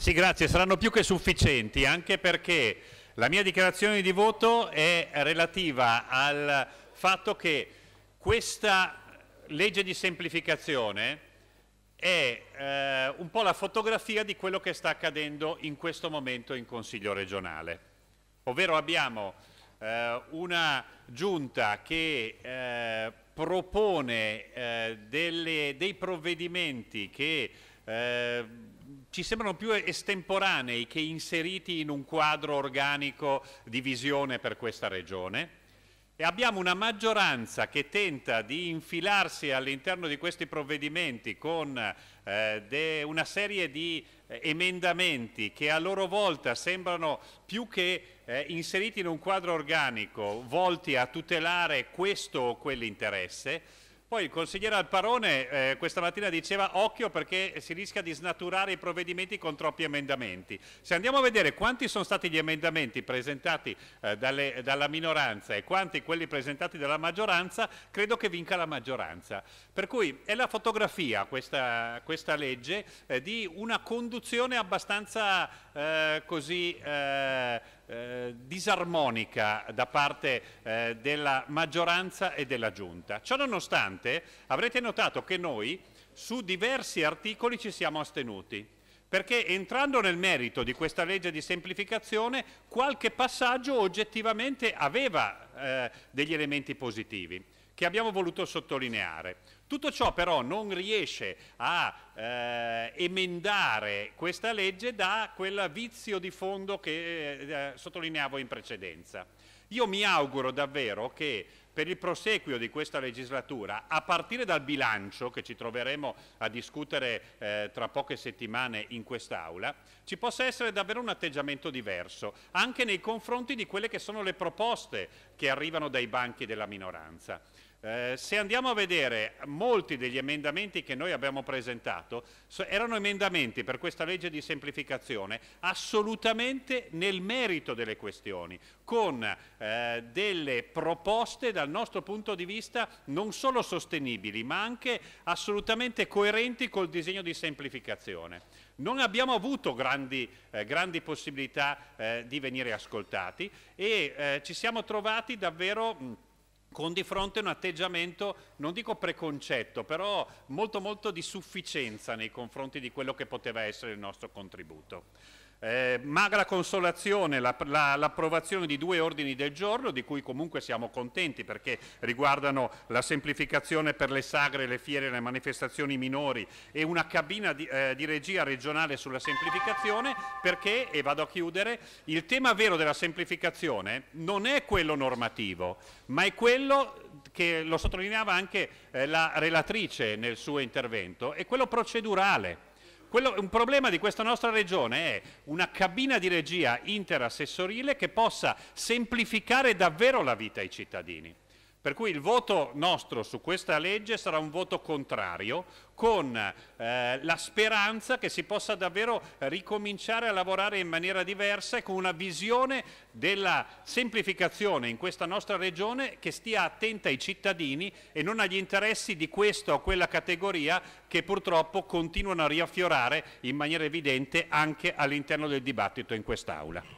Sì, grazie, saranno più che sufficienti, anche perché la mia dichiarazione di voto è relativa al fatto che questa legge di semplificazione è eh, un po' la fotografia di quello che sta accadendo in questo momento in Consiglio regionale. Ovvero abbiamo eh, una giunta che eh, propone eh, delle, dei provvedimenti che eh, ci sembrano più estemporanei che inseriti in un quadro organico di visione per questa regione. E abbiamo una maggioranza che tenta di infilarsi all'interno di questi provvedimenti con eh, una serie di eh, emendamenti che a loro volta sembrano più che eh, inseriti in un quadro organico volti a tutelare questo o quell'interesse, poi il consigliere Alparone eh, questa mattina diceva occhio perché si rischia di snaturare i provvedimenti con troppi emendamenti. Se andiamo a vedere quanti sono stati gli emendamenti presentati eh, dalle, dalla minoranza e quanti quelli presentati dalla maggioranza, credo che vinca la maggioranza. Per cui è la fotografia questa, questa legge eh, di una conduzione abbastanza eh, così eh, disarmonica da parte eh, della maggioranza e della Giunta. Ciò nonostante avrete notato che noi su diversi articoli ci siamo astenuti perché entrando nel merito di questa legge di semplificazione qualche passaggio oggettivamente aveva eh, degli elementi positivi che abbiamo voluto sottolineare. Tutto ciò però non riesce a eh, emendare questa legge da quel vizio di fondo che eh, sottolineavo in precedenza. Io mi auguro davvero che per il proseguio di questa legislatura, a partire dal bilancio che ci troveremo a discutere eh, tra poche settimane in quest'Aula, ci possa essere davvero un atteggiamento diverso, anche nei confronti di quelle che sono le proposte che arrivano dai banchi della minoranza. Eh, se andiamo a vedere molti degli emendamenti che noi abbiamo presentato erano emendamenti per questa legge di semplificazione assolutamente nel merito delle questioni, con eh, delle proposte dal nostro punto di vista non solo sostenibili ma anche assolutamente coerenti col disegno di semplificazione. Non abbiamo avuto grandi, eh, grandi possibilità eh, di venire ascoltati e eh, ci siamo trovati davvero... Con di fronte un atteggiamento, non dico preconcetto, però molto molto di sufficienza nei confronti di quello che poteva essere il nostro contributo. Eh, magra consolazione l'approvazione la, la, di due ordini del giorno, di cui comunque siamo contenti perché riguardano la semplificazione per le sagre, le fiere, le manifestazioni minori e una cabina di, eh, di regia regionale sulla semplificazione perché, e vado a chiudere, il tema vero della semplificazione non è quello normativo, ma è quello che lo sottolineava anche eh, la relatrice nel suo intervento, è quello procedurale. Quello, un problema di questa nostra regione è una cabina di regia interassessorile che possa semplificare davvero la vita ai cittadini. Per cui il voto nostro su questa legge sarà un voto contrario, con eh, la speranza che si possa davvero ricominciare a lavorare in maniera diversa e con una visione della semplificazione in questa nostra regione che stia attenta ai cittadini e non agli interessi di questa o quella categoria che purtroppo continuano a riaffiorare in maniera evidente anche all'interno del dibattito in quest'Aula.